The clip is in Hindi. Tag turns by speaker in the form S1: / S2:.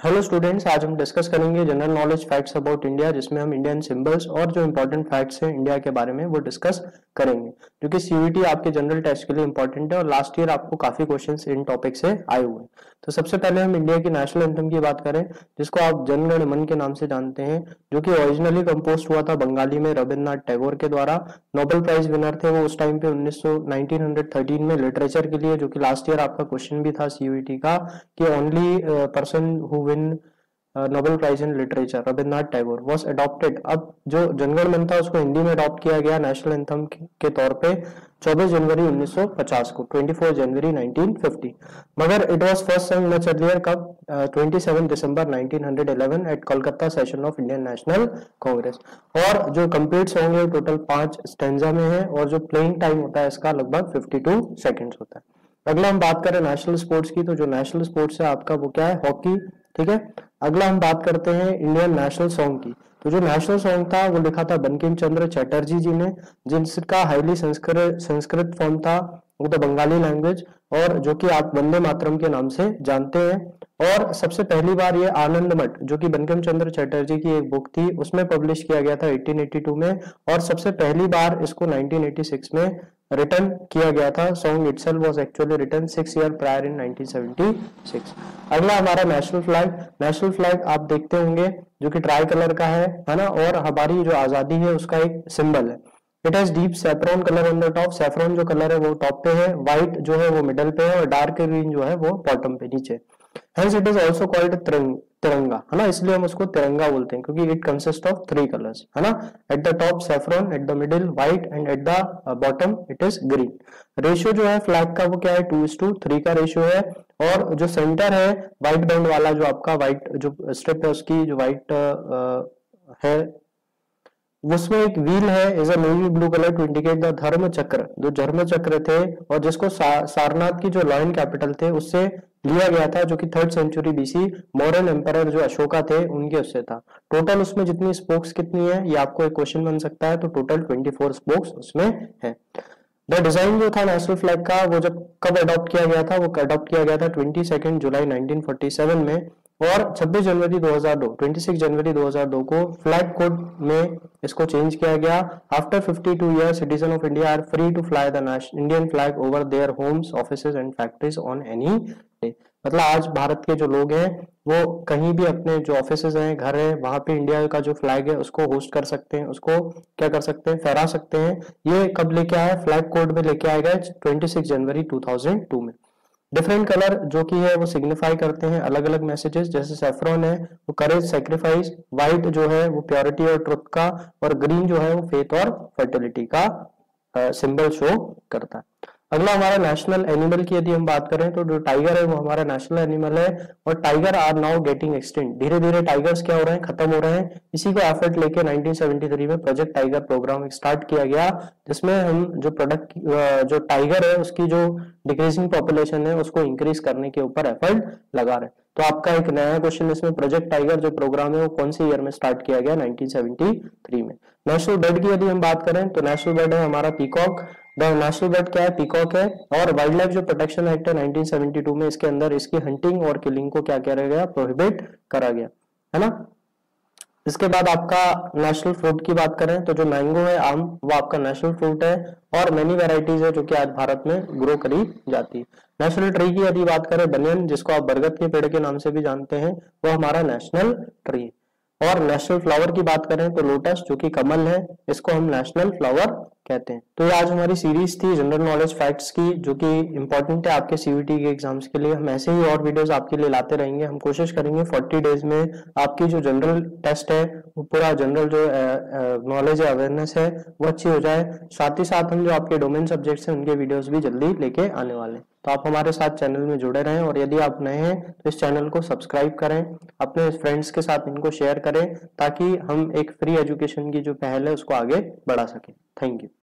S1: हेलो स्टूडेंट्स आज हम डिस्कस करेंगे general knowledge facts about India जिसमें हम इंडियन सिंबल्स और जो इंपॉर्टेंट फैक्ट्स हैं इंडिया के बारे में वो डिस्कस करेंगे। जो कि आपके जनरल टेस्ट के लिए इंपॉर्टेंट है और लास्ट ईयर आपको काफ़ी क्वेश्चंस इन टॉपिक से आए हुए हैं। तो सबसे पहले हम इंडिया की नेशनल एंथम की बात करें, जिसको आप जनगण मन के नाम से जानते हैं, जो कि ओरिजिनली कंपोज हुआ था बंगाली में रविन्द्रनाथ टैगोर के द्वारा। नोबेल प्राइज विनर थे वो उस टाइम पे उन्नीस में लिटरेचर के लिए, जो कि लास्ट ईयर आपका क्वेश्चन भी था सीयूटी का, कि only person who win Nobel prize in literature Rabindranath Tagore was adopted अब जो जनगण मन था, उसको हिंदी में अडॉप्ट किया गया नेशनल एंथम के तौर पे 24 जनवरी 1950 को 24 जनवरी 1950 मगर it was first sung much earlier कब twenty seven December 1911 at Kolkata session of Indian National Congress और जो कंप्लीट सॉन्ग है टोटल पाँच स्टेंजा में है और जो प्लेइंग टाइम होता है, इसका लगभग 52 सेकंड्स होता है। अगला हम बात करें नेशनल स्पोर्ट्स की तो जो नेशनल स्पोर्ट्स है, आपका वो क्या है? हॉकी ठीक है? अगला हम बात करते हैं इंडियन नेशनल सॉन्ग की। तो जो नेशनल सॉन्ग था, वो लिखा था बंकिम चंद्र चटर्जी जी ने जिसका हाईली संस्कृत संस्कृत फॉर्म था, वो तो बंगाली लैंग्वेज और जो कि आप वंदे मातरम के नाम से जानते हैं। और सबसे पहली बार ये आनंद मठ जो कि बंकिम चंद्र चटर्जी की एक बुक थी, उसमें पब्लिश किया गया था 1882 में, और सबसे पहली बार इसको 1986 में रिटर्न किया गया था। Song itself was actually written six year prior in 1976 अगला हमारा नेशनल फ्लैग नेशनल फ्लैग आप देखते होंगे, जो कि ट्राई कलर का है है ना? और हमारी जो आज़ादी है, उसका एक सिंबल है। It has deep saffron colour on the top saffron जो कलर है, वो टॉप पे है। व्हाइट जो है, वो मिडल पे है। और डार्क ग्रीन जो है, वो बॉटम पे, नीचे। Hence it is also called Tiranga है ना इसलिए हम उसको तिरंगा बोलते हैं क्योंकि it consist of three colours है ना at the top saffron at the middle white and at the bottom it is green ratio जो है फ्लैग का वो क्या है टू इज़ टू थ्री का रेशियो है और जो सेंटर है व्हाइट बैंड वाला जो आपका व्हाइट जो स्ट्रिप है उसकी जो व्हाइट है उसमें एक व्हील है is a navy blue colour to indicate the Dharma Chakra जो धर्म चक्र थे और जिसको सा, सारनाथ की जो लॉयन कैपिटल थे उससे लिया गया था जो कि third century BC modern emperor जो अशोका थे उनके उससे था। टोटल उसमें जितनी स्पोक्स कितनी है ये आपको एक क्वेश्चन बन सकता है तो टोटल 24 स्पोक्स उसमें है। द डिज़ाइन जो था नेशनल फ्लैग का वो जब कब अडॉप्ट किया गया था वो अडॉप्ट किया गया था ट्वेंटी जुलाई 1947 में। और 26 जनवरी 2002 26 जनवरी 2002 को फ्लैग कोड में इसको चेंज किया गया। After 52 year citizen of India are free to fly the Indian flag over their homes offices and factories on any day मतलब आज भारत के जो लोग हैं, वो कहीं भी अपने जो ऑफ़िस हैं, घर है, वहाँ पे इंडिया का जो फ्लैग है, उसको होस्ट कर सकते हैं, उसको क्या कर सकते हैं, फहरा सकते हैं। ये कब लेके आया फ्लैग कोड में लेके आएगा 26 जनवरी 2002 में। डिफरेंट कलर जो कि है वो सिग्निफाई करते हैं अलग अलग मैसेजेस जैसे सेफ्रॉन है, वो करेज सेक्रीफाइस व्हाइट जो है वो प्योरिटी और ट्रुथ का, और ग्रीन जो है वो फेथ और फर्टिलिटी का सिंबल शो करता है। अगला हमारा नेशनल एनिमल की यदि हम बात करें तो जो टाइगर है वो हमारा नेशनल एनिमल है और tiger are now getting extinct धीरे धीरे टाइगर्स क्या हो रहे हैं? खत्म हो रहे हैं। इसी को एफर्ट लेके 1973 में प्रोजेक्ट टाइगर प्रोग्राम स्टार्ट किया गया, जिसमें हम जो प्रोडक्ट जो टाइगर है, उसकी जो डिक्रीजिंग पॉपुलेशन है, उसको इंक्रीज करने के ऊपर एफर्ट लगा रहे हैं। तो आपका एक नया क्वेश्चन इसमें प्रोजेक्ट टाइगर जो प्रोग्राम है, वो कौन से ईयर में स्टार्ट किया गया? 1973 में। नेशनल बर्ड की यदि हम बात करें तो नेशनल बर्ड है हमारा पीकॉक नेशनल बर्ड क्या है? पीकॉक है। और वाइल्ड लाइफ जो प्रोटेक्शन एक्ट है 1972 में, इसके अंदर इसकी हंटिंग और किलिंग को क्या किया गया? प्रोहिबिट करा गया। है ना? इसके बाद आपका नेशनल फ्रूट की बात करें तो जो मैंगो है, आम, वो आपका नेशनल फ्रूट है। और मेनी वेराइटीज है जो कि आज भारत में ग्रो करी जाती है। नेशनल ट्री की यदि बात करें बनियन जिसको आप बरगद के पेड़ के नाम से भी जानते हैं, वो हमारा नेशनल ट्री और नेशनल फ्लावर की बात करें तो लोटस जो कि कमल है, इसको हम नेशनल फ्लावर कहते हैं। तो आज हमारी सीरीज़ थी जनरल नॉलेज फैक्ट्स की, जो कि इंपॉर्टेंट है आपके सीवीटी के एग्ज़ाम्स के लिए। हम ऐसे ही और वीडियोस आपके लिए लाते रहेंगे। हम कोशिश करेंगे 40 डेज़ में आपकी जो जनरल टेस्ट है, वो पूरा जनरल जो नॉलेज है अवेयरनेस है, वो अच्छी हो जाए। साथ ही साथ हम जो आपके डोमेन सब्जेक्ट्स हैं, उनके वीडियोस भी जल्दी लेके आने वाले हैं। तो आप हमारे साथ चैनल में जुड़े रहें और यदि आप नए हैं तो इस चैनल को सब्सक्राइब करें, अपने फ्रेंड्स के साथ इनको शेयर करें, ताकि हम एक फ्री एजुकेशन की जो पहल है, उसको आगे बढ़ा सकें। Thank you